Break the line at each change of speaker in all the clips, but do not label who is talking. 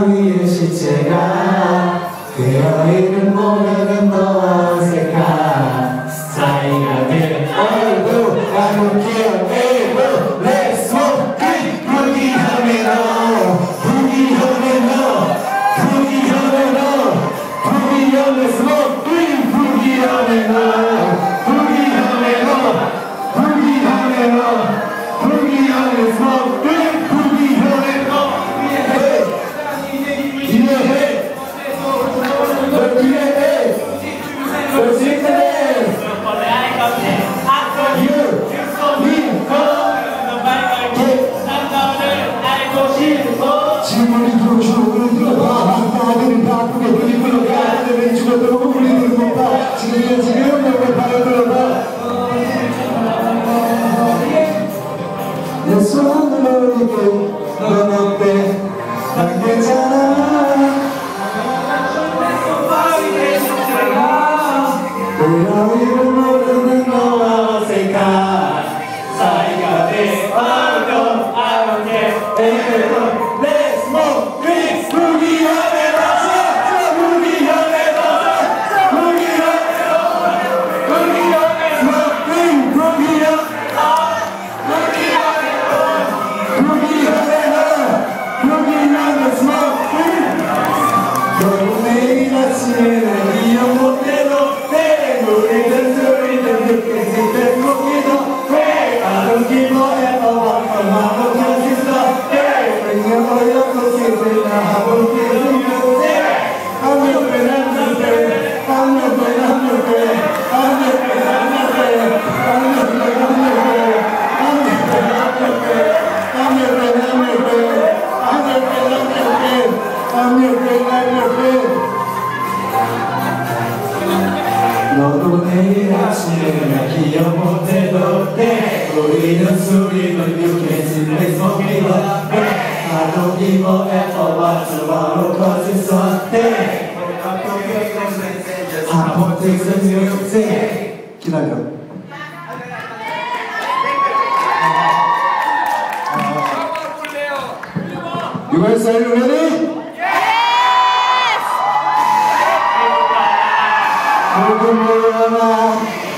위에 시체가 되어있는 모르는 너와 어색한 사이가 돼. 얼굴 I don't care baby Let's smoke it 부기하면 너 부기하면 너 부기하면 너 부기하면 smoke it 부기하면 너 부기하면 너 부기하면 너 부기하면 smoke it 때문에 죽었던 거 불리는 겁니다. 지금도 지금 여러분 바로 들어가. 내 손으로 이게 넌 어때? 난 괜찮아. Amen. 기억 못해도 돼 우리는 유쾌진 내 소리가 돼 tomorrow cause it's Sunday I put things in music 기다려 you ready? 모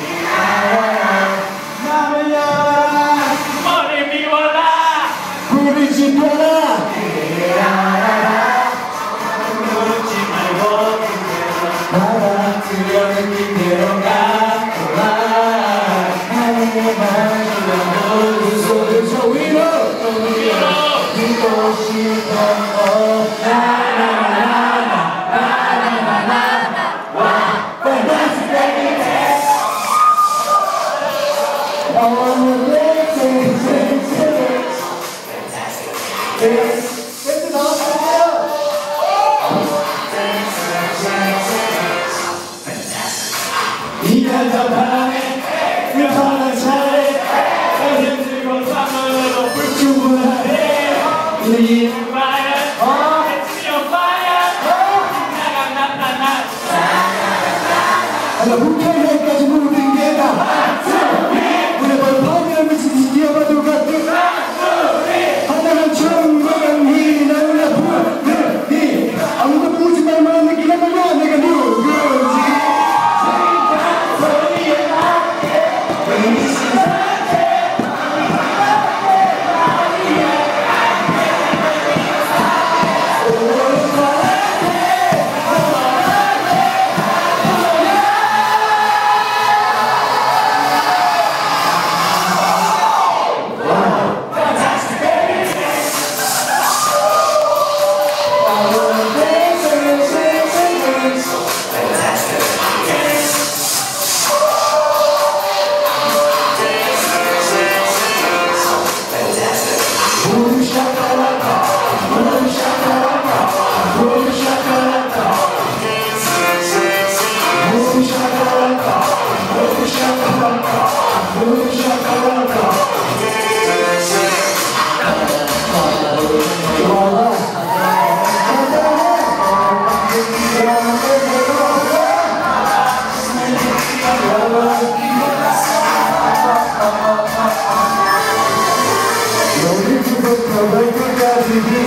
우리 집 펴라 그래 알아라 울지 말고 나가 들려는 그대로 가 하늘의 말이라도 두 손을 저 위로 또 위로 믿고 싶어 Aleluya.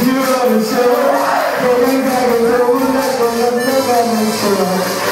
you on the show. Going back and forth, I'm the show.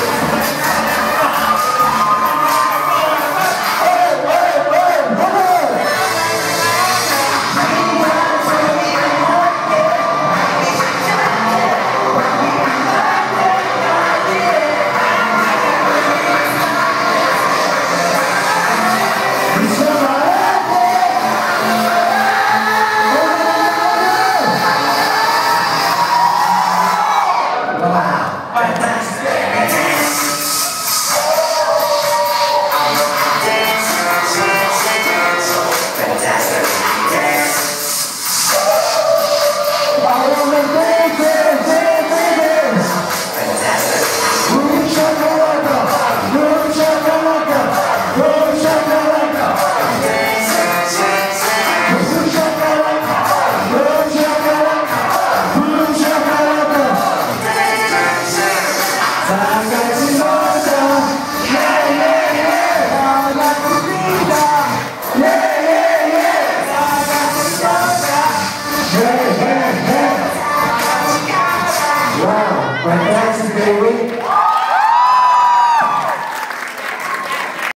Wow, my guys is